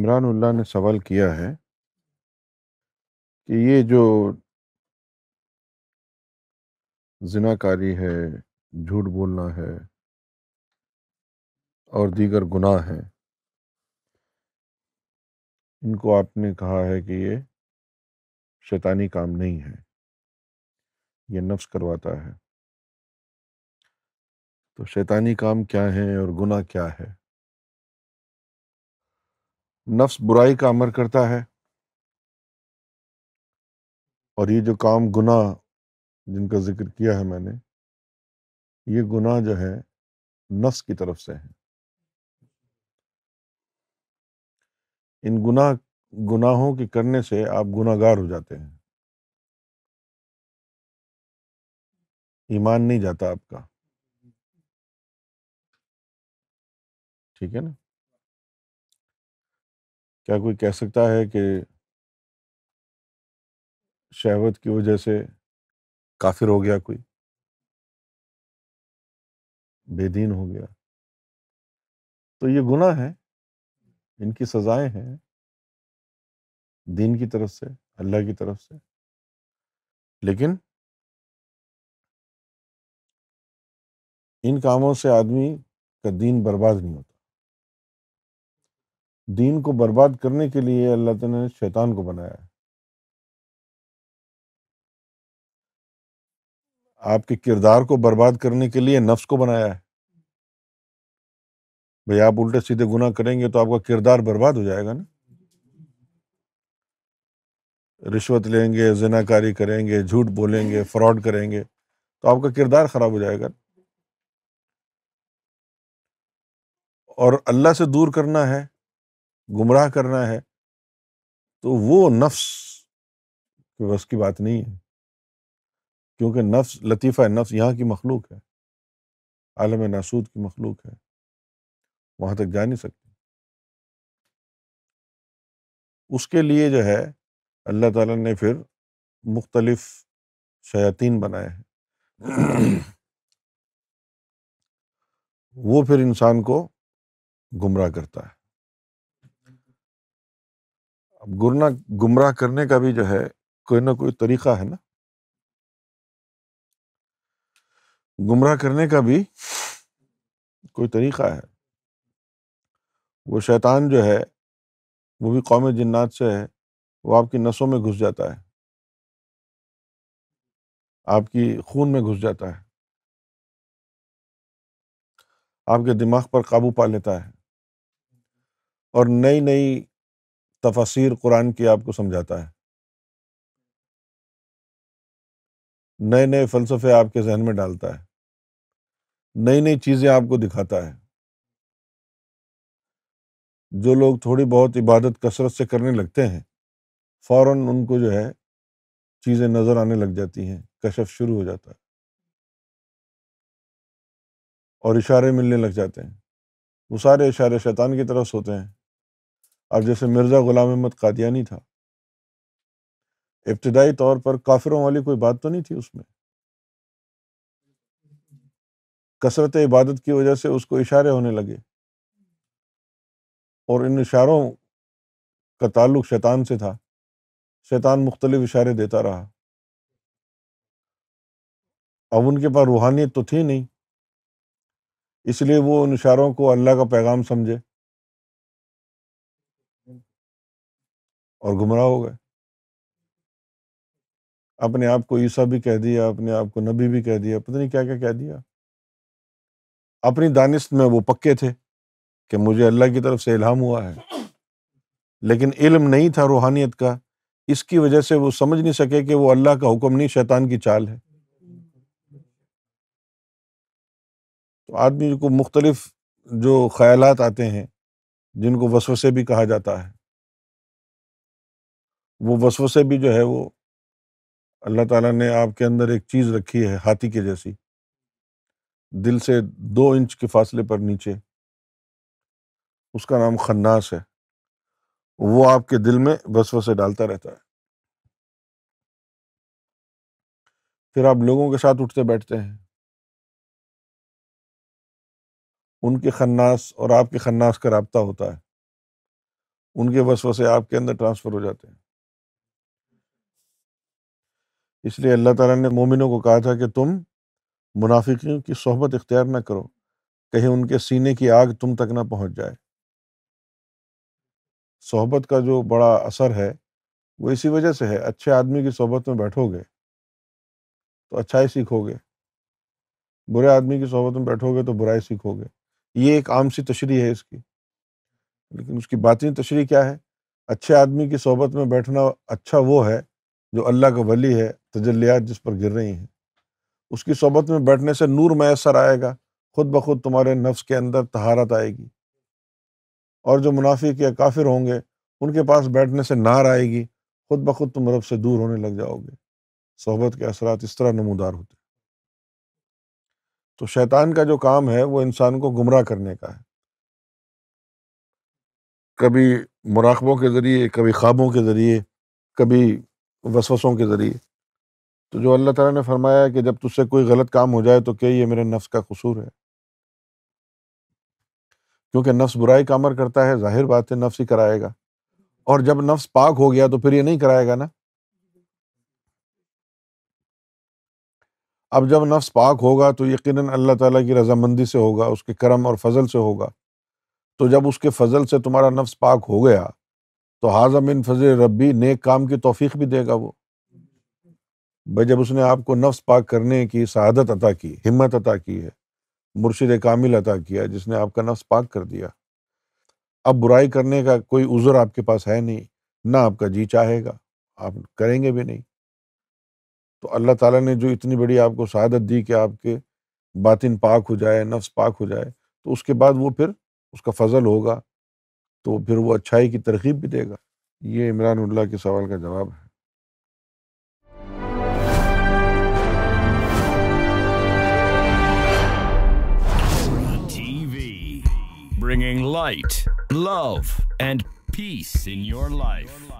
عمران اللہ نے سوال کیا ہے کہ یہ جو زنا کاری ہے، جھوٹ بولنا ہے اور دیگر گناہ ہیں، ان کو آپ نے کہا ہے کہ یہ شیطانی کام نہیں ہے، یہ نفس کرواتا ہے۔ تو شیطانی کام کیا ہے اور گناہ کیا ہے؟ نفس برائی کا امر کرتا ہے اور یہ جو کام گناہ جن کا ذکر کیا ہے میں نے، یہ گناہ جو ہے نفس کی طرف سے ہے ان گناہ، گناہوں کے کرنے سے آپ گناہ گار ہو جاتے ہیں۔ ایمان نہیں جاتا آپ کا۔ ٹھیک ہے نا؟ کیا کوئی کہہ سکتا ہے کہ شہوت کی وجہ سے کافر ہو گیا کوئی؟ بے دین ہو گیا۔ تو یہ گناہ ہے ان کی سزائیں ہیں۔ دین کی طرف سے، اللہ کی طرف سے۔ لیکن ان کاموں سے آدمی کا دین برباد نہیں ہوتا۔ دین کو برباد کرنے کے لیے اللہ تعالیٰ نے شیطان کو بنایا ہے۔ آپ کے کردار کو برباد کرنے کے لیے نفس کو بنایا ہے۔ بھائی آپ الٹے سیدھے گناہ کریں گے تو آپ کا کردار برباد ہو جائے گا نا۔ رشوت لیں گے زنا کاری کریں گے، جھوٹ بولیں گے، فراڈ کریں گے تو آپ کا کردار خراب ہو جائے گا۔ اور اللہ سے دور کرنا ہے۔ گمراہ کرنا ہے، تو وہ نفس بس کی بات نہیں ہے۔ کیونکہ نفس، لطیفہ نفس یہاں کی مخلوق ہے، عالم ناسود کی مخلوق ہے، وہاں تک جا نہیں سکتی۔ اس کے لیے جو ہے، اللہ تعالیٰ نے پھر مختلف شیاطین بنائے ہیں۔ وہ پھر انسان کو گمراہ کرتا ہے۔ اب گرنا گمراہ کرنے کا بھی جو ہے کوئی نہ کوئی طریقہ ہے نا؟ گمراہ کرنے کا بھی کوئی طریقہ ہے۔ وہ شیطان جو ہے، وہ بھی قوم جنات سے ہے، وہ آپ کی نسوں میں گھس جاتا ہے۔ آپ کی خون میں گھس جاتا ہے۔ آپ کے دماغ پر قابو پا لیتا ہے۔ اور نئی نئی تفاصیر قرآن کی آپ کو سمجھاتا ہے۔ نئے نئے فلسفے آپ کے ذہن میں ڈالتا ہے۔ نئی نئی چیزیں آپ کو دکھاتا ہے۔ جو لوگ تھوڑی بہت عبادت کثرت سے کرنے لگتے ہیں، فوراً ان کو جو ہے چیزیں نظر آنے لگ جاتی ہیں، کشف شروع ہو جاتا ہے۔ اور اشارے ملنے لگ جاتے ہیں۔ وہ سارے اشارے شیطان کی طرف ہوتے ہیں۔ اب جیسے مرزا غلام احمد قادیانی تھا۔ ابتدائی طور پر کافروں والی کوئی بات تو نہیں تھی اس میں؟ کثرت عبادت کی وجہ سے اس کو اشارے ہونے لگے۔ اور ان اشاروں کا تعلق شیطان سے تھا۔ شیطان مختلف اشارے دیتا رہا۔ اب ان کے پاس روحانیت تو تھی نہیں۔ اس لیے وہ ان اشاروں کو اللہ کا پیغام سمجھے۔ اور گمراہ ہو گئے۔ اپنے آپ کو عیسیٰ بھی کہہ دیا اپنے آپ کو نبی بھی کہہ دیا، پتہ نہیں کیا کیا کہہ دیا۔ اپنی دانست میں وہ پکے تھے کہ مجھے اللہ کی طرف سے الہام ہوا ہے۔ لیکن علم نہیں تھا روحانیت کا، اس کی وجہ سے وہ سمجھ نہیں سکے کہ وہ اللہ کا حکم نہیں، شیطان کی چال ہے۔ تو آدمی کو مختلف جو خیالات آتے ہیں، جن کو وسو سے بھی کہا جاتا ہے۔ وہ وسو سے بھی جو ہے وہ اللہ تعالیٰ نے آپ کے اندر ایک چیز رکھی ہے ہاتھی کے جیسی۔ دل سے دو انچ کے فاصلے پر نیچے۔ اس کا نام خناس ہے۔ وہ آپ کے دل میں وسو سے ڈالتا رہتا ہے۔ پھر آپ لوگوں کے ساتھ اٹھتے بیٹھتے ہیں۔ ان کے خناس اور آپ کے خناس کا رابطہ ہوتا ہے۔ ان کے وسوسے آپ کے اندر ٹرانسفر ہو جاتے ہیں۔ اس لیے اللہ تعالیٰ نے مومنوں کو کہا تھا کہ تم منافقیوں کی صحبت اختیار نہ کرو، کہیں ان کے سینے کی آگ تم تک نہ پہنچ جائے۔ صحبت کا جو بڑا اثر ہے، وہ اسی وجہ سے ہے، اچھے آدمی کی صحبت میں بیٹھو گے تو اچھائی سیکھو گے۔ برے آدمی کی صحبت میں بیٹھو گے تو برائی سیکھو گے۔ یہ ایک عام سی تشریح ہے اس کی۔ لیکن اس کی باطنی تشریح کیا ہے؟ اچھے آدمی کی صحبت میں بیٹھنا اچھا وہ ہے جو اللہ کا ولی ہے، تجلیات جس پر گر رہی ہیں۔ اس کی صحبت میں بیٹھنے سے نور میسر آئے گا، خود بخود تمہارے نفس کے اندر تہارت آئے گی۔ اور جو منافق یا کافر ہوں گے، ان کے پاس بیٹھنے سے نار آئے گی۔ خود بخود تم رب سے دور ہونے لگ جاؤ گے۔ صحبت کے اثرات اس طرح نمودار ہوتے تو شیطان کا جو کام ہے، وہ انسان کو گمراہ کرنے کا ہے۔ کبھی مراقبوں کے ذریعے، کبھی خوابوں کے ذریعے، کبھی وسوسوں کے ذریعے۔ تو جو اللہ تعالیٰ نے فرمایا کہ جب تجھ سے کوئی غلط کام ہو جائے تو کہ یہ میرے نفس کا قصور ہے۔ کیونکہ نفس برائی کا امر کرتا ہے، ظاہر بات ہے، نفس ہی کرائے گا۔ اور جب نفس پاک ہو گیا تو پھر یہ نہیں کرائے گا نا۔ اب جب نفس پاک ہوگا تو یقیناً اللہ تعالیٰ کی رضامندی سے ہوگا، اس کے کرم اور فضل سے ہوگا۔ تو جب اس کے فضل سے تمہارا نفس پاک ہو گیا تو حاضم ان فضل ربی نیک کام کی توفیق بھی دے گا وہ۔ بھائی جب اس نے آپ کو نفس پاک کرنے کی سعادت عطا کی، ہمت عطا کی ہے، مرشد کامل عطا کیا، جس نے آپ کا نفس پاک کر دیا۔ اب برائی کرنے کا کوئی عذر آپ کے پاس ہے نہیں، نہ آپ کا جی چاہے گا، آپ کریں گے بھی نہیں۔ تو اللہ تعالیٰ نے جو اتنی بڑی آپ کو سعادت دی کہ آپ کے باطن پاک ہو جائے، نفس پاک ہو جائے، تو اس کے بعد وہ پھر اس کا فضل ہوگا۔ تو پھر وہ اچھائی کی ترغیب بھی دے گا۔ یہ عمران اللہ کے سوال کا جواب ہے۔ Bringing light love and peace in your life